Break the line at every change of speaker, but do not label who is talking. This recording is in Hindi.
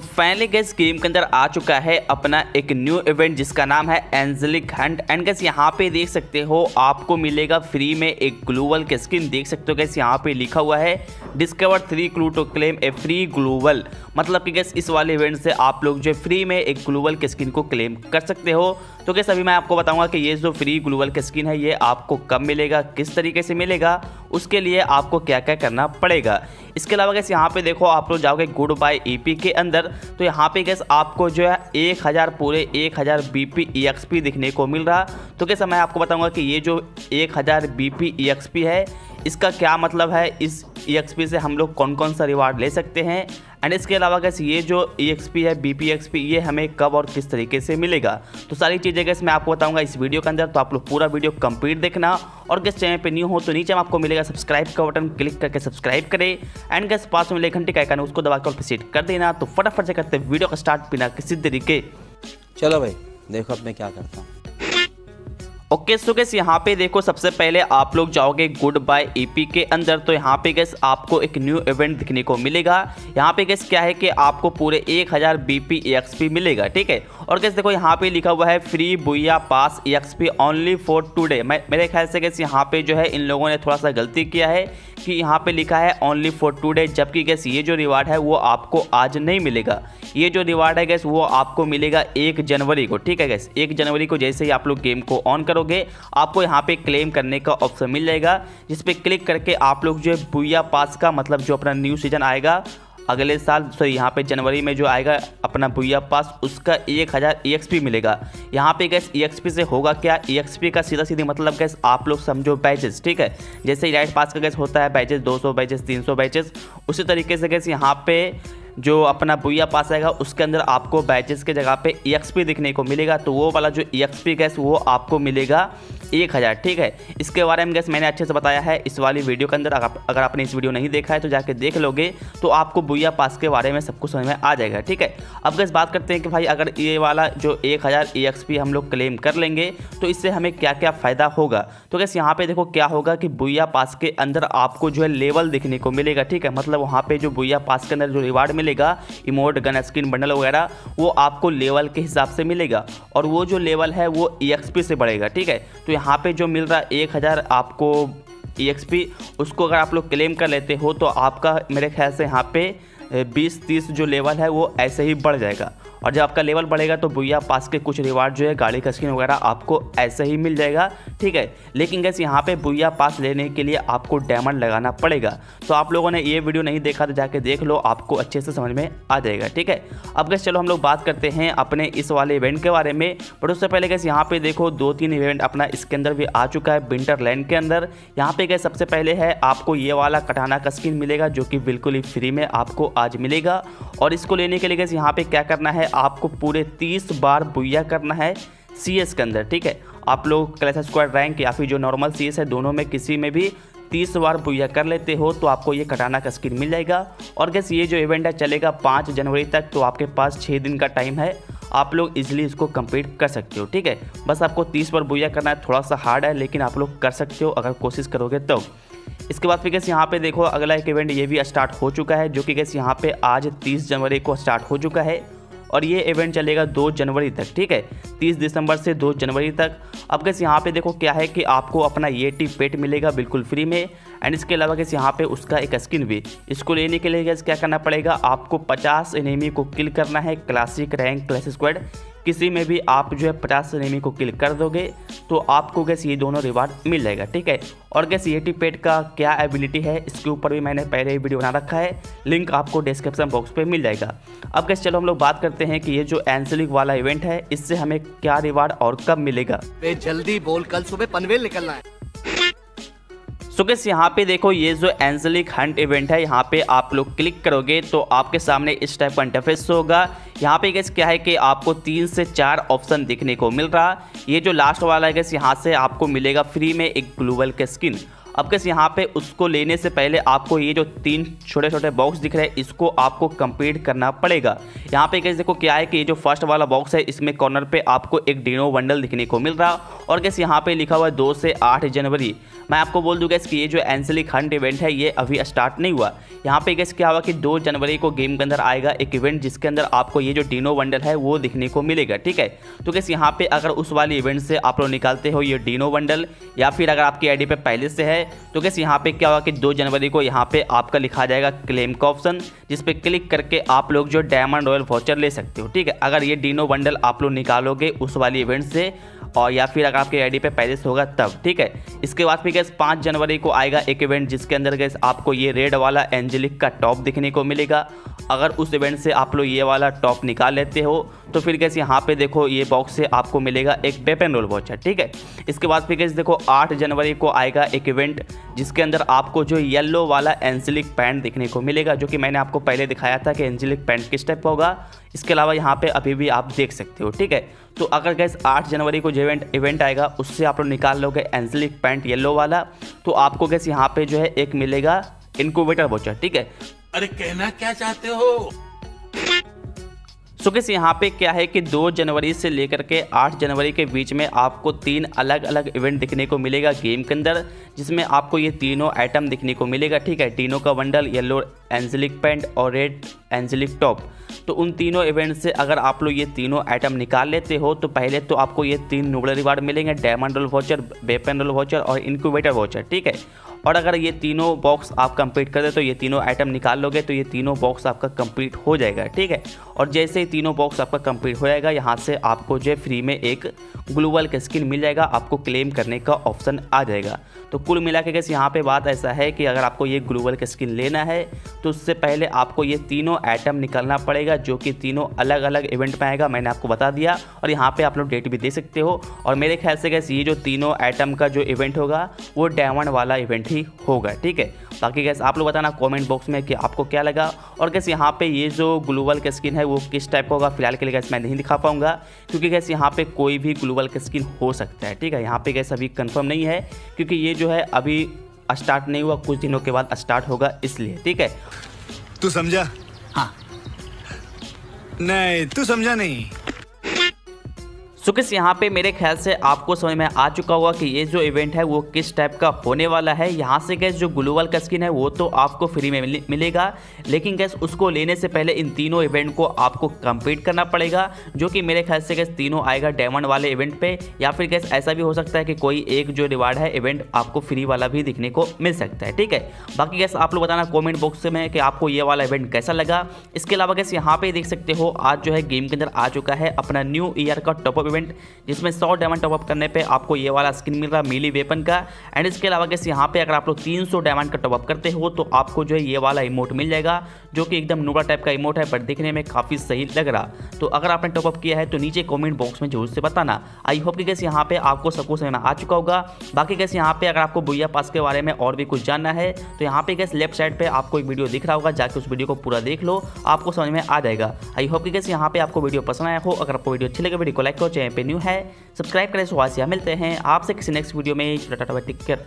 फाइनली गैस गेम के अंदर आ चुका है अपना एक न्यू इवेंट जिसका नाम है एंजलिक हंट एंड गैस यहाँ पे देख सकते हो, आपको मिलेगा फ्री में एक ग्लोबल के स्किन देख सकते हो गैस यहाँ पे लिखा हुआ है discover three clue to claim a free global मतलब कि गैस इस वाले इवेंट से आप लोग जो फ्री में एक ग्लोबल के स्किन को क्लेम कर सकते हो. तो गैस अभी मैं आपको बताऊँगा कि ये जो फ्री ग्लोबल के स्किन है, ये आपको कब मिलेगा, किस तरीके से मिलेगा. उसके लिए आपको क्या क्या करना पड़ेगा। इसके अलावा कैसे यहाँ पे देखो, आप लोग जाओगे गुड बाय ईपी के अंदर। तो यहाँ पे गैस आपको जो है एक हज़ार, पूरे एक हज़ार B P E X P दिखने को मिल रहा। तो कैसे मैं आपको बताऊँगा कि ये जो एक हज़ार B P E X P है इसका क्या मतलब है? इस ई एक्स पी से हम लोग कौन कौन सा रिवार्ड ले सकते हैं? एंड इसके अलावा गैस ये जो ई एक्स पी है बी पी ये हमें कब और किस तरीके से मिलेगा? तो सारी चीज़ें गैस मैं आपको बताऊँगा इस वीडियो के अंदर तो आप लोग पूरा वीडियो कंप्लीट देखना। और गैस चैनल पे न्यू हो तो नीचे आपको मिलेगा सब्सक्राइब का बटन क्लिक करके सब्सक्राइब करें। एंड गैस पास में मिले घंटे का आइकन उसको दबा कर प्रोसीड कर देना। तो फटाफट से करते वीडियो का स्टार्ट बिना किसी तरीके
चलो भाई, देखो अब मैं क्या करता हूँ।
ओके सो गैस यहाँ पे देखो, सबसे पहले आप लोग जाओगे गुड बाय ईपी के अंदर तो यहाँ पे गैस आपको एक न्यू इवेंट दिखने को मिलेगा। यहाँ पे गैस क्या है कि आपको पूरे 1000 हज़ार बी पी एक्सपी मिलेगा, ठीक है? और कैसे देखो यहाँ पे लिखा हुआ है, free booyah pass XP only for today मैं, मेरे ख्याल से गैस यहाँ पे जो है, इन लोगों ने थोड़ा सा गलती किया है कि यहाँ पे लिखा है ओनली फॉर टुडे जबकि गैस ये जो रिवार्ड है, वो आपको आज नहीं मिलेगा। ये जो रिवार्ड है गैस वो आपको मिलेगा एक जनवरी को, ठीक है गैस एक जनवरी को जैसे ही आप लोग गेम को ऑन करोगे, आपको यहाँ पे क्लेम करने का ऑप्शन मिल जाएगा, जिस पे क्लिक करके आप लोग जो है बुया पास का मतलब जो अपना न्यू सीज़न आएगा अगले साल सॉरी यहाँ पे जनवरी में जो आएगा अपना बुया पास, उसका एक हज़ार ई मिलेगा। यहाँ पे गैस ई से होगा क्या? ई का सीधा सीधी मतलब गैस आप लोग समझो बैचेस ठीक है? जैसे राइट पास का गैस होता है बैचेस 200 बैचेस 300 बैचेस उसी तरीके से गैस यहाँ पे जो अपना बुया पास आएगा, उसके अंदर आपको बैचेस के जगह पे ई दिखने को मिलेगा। तो वो वाला जो ई गैस वो आपको मिलेगा एक हज़ार, ठीक है? इसके बारे में गैस मैंने अच्छे से बताया है। इस वाली वीडियो के अंदर अगर आपने इस वीडियो नहीं देखा है तो जाके देख लोगे तो आपको बुया पास के बारे में सब कुछ समझ में आ जाएगा, ठीक है? अब गैस बात करते हैं कि भाई, अगर ये वाला जो एक हज़ार हम लोग क्लेम कर लेंगे तो इससे हमें क्या क्या फ़ायदा होगा? तो गैस यहाँ पे देखो क्या होगा कि बुया पास के अंदर आपको जो है लेवल देखने को मिलेगा, ठीक है? मतलब वहाँ पर जो बुया पास के अंदर जो रिवार्ड मिलेगा इमोट गन स्किन बंडल वगैरह, वो आपको लेवल के हिसाब से मिलेगा, और वो जो लेवल है, वो ई से बढ़ेगा, ठीक है? तो यहाँ पे जो मिल रहा है एक हज़ार आपको ई उसको अगर आप लोग क्लेम कर लेते हो तो आपका मेरे ख्याल से यहाँ पे बीस तीस जो लेवल है, वो ऐसे ही बढ़ जाएगा। और जब आपका लेवल बढ़ेगा तो भैया पास के कुछ रिवार्ड जो है, गाड़ी का स्किन वगैरह आपको ऐसे ही मिल जाएगा, ठीक है? लेकिन गैस यहाँ पे भैया पास लेने के लिए आपको डायमंड लगाना पड़ेगा। तो आप लोगों ने ये वीडियो नहीं देखा तो जाके देख लो, आपको अच्छे से समझ में आ जाएगा, ठीक है? अब गैस चलो हम लोग बात करते हैं अपने इस वाले इवेंट के बारे में। बट उससे पहले गैस यहाँ पे देखो, दो तीन इवेंट अपना इसके अंदर भी आ चुका है विंटर लैंड के अंदर। यहाँ पे गैस सबसे पहले है, आपको ये वाला कटाना का स्किन मिलेगा, जो कि बिल्कुल ही फ्री में आपको आज मिलेगा। और इसको लेने के लिए गैस यहाँ पे क्या करना है आपको पूरे तीस बार बुया करना है सीएस के अंदर, ठीक है? आप लोग क्लैश स्क्वाड रैंक या फिर जो नॉर्मल सीएस है, दोनों में किसी में भी तीस बार बुया कर लेते हो तो आपको ये कटाना का स्किन मिल जाएगा। और गैस ये जो इवेंट है, चलेगा पाँच जनवरी तक तो आपके पास छः दिन का टाइम है। आप लोग इजीली इसको कंप्लीट कर सकते हो, ठीक है? बस आपको तीस बार बुया करना है थोड़ा सा हार्ड है, लेकिन आप लोग कर सकते हो, अगर कोशिश करोगे तो। इसके बाद फिर गैस यहाँ पे देखो, अगला एक इवेंट ये भी स्टार्ट हो चुका है, जो कि गैस यहाँ पे आज 30 जनवरी को स्टार्ट हो चुका है। और ये इवेंट चलेगा दो जनवरी तक, ठीक है? तीस दिसंबर से दो जनवरी तक। अब कैसे यहाँ पे देखो क्या है कि आपको अपना ये टी पेट मिलेगा बिल्कुल फ्री में। एंड इसके अलावा कैसे यहाँ पे उसका एक स्किन भी। इसको लेने के लिए क्या करना पड़ेगा? आपको 50 एनिमी को किल करना है क्लासिक रैंक क्लास स्क्वाड किसी में भी आप जो है पचास रेमी को क्लिक कर दोगे तो आपको गैस ये दोनों रिवार्ड मिल जाएगा, ठीक है? और गैस ये टी पेड का क्या एबिलिटी है, इसके ऊपर भी मैंने पहले ही वीडियो बना रखा है। लिंक आपको डिस्क्रिप्शन बॉक्स पे मिल जाएगा। अब गैस चलो हम लोग बात करते हैं कि ये जो एंसलिक वाला इवेंट है, इससे हमें क्या रिवार्ड और कब मिलेगा?
जल्दी बोल, कल सुबह पनवेल निकलना है।
सो गैस यहाँ पे देखो, ये जो एंजलिक हंट इवेंट है, यहाँ पे आप लोग क्लिक करोगे तो आपके सामने इस टाइप का इंटरफेस होगा। यहाँ पे गैस क्या है कि आपको तीन से चार ऑप्शन देखने को मिल रहा। ये जो लास्ट वाला है गैस यहाँ से आपको मिलेगा फ्री में एक ग्लोबल के स्किन अब कैसे यहाँ पे उसको लेने से पहले आपको ये जो तीन छोटे छोटे बॉक्स दिख रहे हैं, इसको आपको कंप्लीट करना पड़ेगा। यहाँ पे कैसे देखो क्या है कि ये जो फ़र्स्ट वाला बॉक्स है, इसमें कॉर्नर पे आपको एक डिनो बंडल दिखने को मिल रहा। और गैस यहाँ पे लिखा हुआ है दो से आठ जनवरी। मैं आपको बोल दूँ गैस कि ये जो एंसलिक हंट इवेंट है, ये अभी स्टार्ट नहीं हुआ। यहाँ पे कैसे क्या हुआ कि दो जनवरी को गेम के अंदर आएगा एक इवेंट जिसके अंदर आपको ये जो डीनो वंडल है, वो दिखने को मिलेगा, ठीक है? तो कैसे यहाँ पे अगर उस वाले इवेंट से आप लोग निकालते हो ये डीनो वंडल या फिर अगर आपकी आईडी पे पहले से है तो गैस यहाँ पे क्या हुआ कि दो जनवरी को यहाँ पे आपका लिखा जाएगा क्लेम का ऑप्शन जिस पे क्लिक करके आप लोग जो डायमंड रॉयल वॉचर ले सकते हो, ठीक है? अगर ये डीनो बंडल आप लोग निकालोगे उस वाली इवेंट से, और या फिर अगर आपके आईडी पे पहले से होगा तब, ठीक है? इसके बाद फिर गैस पाँच जनवरी को आएगा एक इवेंट जिसके अंदर गैस आपको ये रेड वाला एंजेलिक का टॉप दिखने को मिलेगा अगर उस इवेंट से आप लोग ये वाला टॉप निकाल लेते हो तो फिर कैसे यहाँ पे देखो ये बॉक्स से आपको मिलेगा एक वेपन रोल वॉचर ठीक है? इसके बाद फिर कैसे देखो आठ जनवरी को आएगा एक इवेंट जिसके अंदर आपको जो येलो वाला एंजिलिक पैंट देखने को मिलेगा, जो कि मैंने आपको पहले दिखाया था कि एंजिलिक पैंट किस टाइप का होगा। इसके अलावा यहाँ पे अभी भी आप देख सकते हो, ठीक है? तो अगर गैस आठ जनवरी को जो इवेंट इवेंट आएगा, उससे आप लोग निकाल लोगे एंजिलिक पैंट येलो वाला तो आपको गैस यहाँ पे जो है एक मिलेगा इनक्यूबेटर वॉचर ठीक है?
अरे कहना क्या चाहते हो?
सो किस यहाँ पे क्या है कि 2 जनवरी से लेकर के 8 जनवरी के बीच में आपको तीन अलग अलग इवेंट दिखने को मिलेगा गेम के अंदर, जिसमें आपको ये तीनों आइटम दिखने को मिलेगा, ठीक है? तीनों का बंडल येलो एंजिलिक पेंट और रेड एंजिलिक टॉप तो उन तीनों इवेंट से अगर आप लोग ये तीनों आइटम निकाल लेते हो तो पहले तो आपको ये तीन नोबल रिवार्ड मिलेंगे diamond roll voucher weapon roll voucher और इनक्यूबेटर वॉचर ठीक है? और अगर ये तीनों बॉक्स आप कंप्लीट कर दे तो ये तीनों आइटम निकाल लोगे तो ये तीनों बॉक्स आपका कंप्लीट हो जाएगा, ठीक है? और जैसे ही तीनों बॉक्स आपका कंप्लीट हो जाएगा, यहाँ से आपको जो फ्री में एक ग्लोबल का स्किन मिल जाएगा, आपको क्लेम करने का ऑप्शन आ जाएगा। तो कुल मिला के गैस यहाँ पे बात ऐसा है कि अगर आपको ये ग्लोबल का स्किन लेना है तो उससे पहले आपको ये तीनों आइटम निकालना पड़ेगा, जो कि तीनों अलग अलग इवेंट में आएगा, मैंने आपको बता दिया। और यहाँ पे आप लोग डेट भी दे सकते हो। और मेरे ख्याल से गैस ये जो तीनों आइटम का जो इवेंट होगा, वो डायमंड वाला इवेंट ही होगा ठीक है? बाकी गैस आप लोग बताना कमेंट बॉक्स में कि आपको क्या लगा। और गैस यहाँ पे ये जो ग्लोबल का स्किन है वो किस टाइप का होगा? फ़िलहाल के लिए गैस मैं नहीं दिखा पाऊँगा क्योंकि गैस यहाँ पे कोई भी ग्लोबल का स्किन हो सकता है ठीक है? यहाँ पे गैस अभी कंफर्म नहीं है क्योंकि ये जो है अभी स्टार्ट नहीं हुआ कुछ दिनों के बाद स्टार्ट होगा इसलिए ठीक है?
तू समझा? हाँ। नहीं तू समझा नहीं।
सो किस यहाँ पे मेरे ख्याल से आपको समझ में आ चुका होगा कि ये जो इवेंट है वो किस टाइप का होने वाला है। यहाँ से गैस जो ग्लोबल का स्किन है, वो तो आपको फ्री में मिलेगा। लेकिन गैस उसको लेने से पहले इन तीनों इवेंट को आपको कंप्लीट करना पड़ेगा, जो कि मेरे ख्याल से गैस तीनों आएगा डायमंड वाले इवेंट पे। या फिर गैस ऐसा भी हो सकता है कि कोई एक जो रिवार्ड है इवेंट आपको फ्री वाला भी दिखने को मिल सकता है, ठीक है? बाकी गैस आप लोग बताना कॉमेंट बॉक्स में कि आपको ये वाला इवेंट कैसा लगा। इसके अलावा गैस यहाँ पे देख सकते हो, आज जो है गेम के अंदर आ चुका है अपना न्यू ईयर का टॉपअप इवेंट जिसमें सौ डायमंड टॉपअप करने पे आपको ये वाला स्किन मिल रहा है मिली वेपन का। एंड इसके अलावा कैसे यहाँ पे अगर आप लोग 300 डायमंड का टॉपअप करते हो तो आपको जो है ये वाला इमोट मिल जाएगा, जो कि एकदम नूबा टाइप का इमोट है बट देखने में काफ़ी सही लग रहा। तो अगर आपने टॉपअप किया है तो नीचे कॉमेंट बॉक्स में ज़रूर से बताना। आई होप कि कैसे यहाँ पे आपको सबको समझ में आ चुका होगा। बाकी कैसे यहाँ पे अगर आपको बुया पास के बारे में और भी कुछ जानना है तो यहाँ पे कैसे लेफ़्ट साइड पे आपको एक वीडियो दिख रहा होगा, जाके उस वीडियो को पूरा देख लो, आपको समझ में आ जाएगा। आई होप कि कैसे यहाँ पे आपको वीडियो पसंद आया हो। अगर आपको वीडियो अच्छी लगे, वीडियो को लाइक करो चैनल पे न्यू है। सब्सक्राइब करें सुहासिया मिलते हैं आपसे किसी नेक्स्ट वीडियो में। Tata take care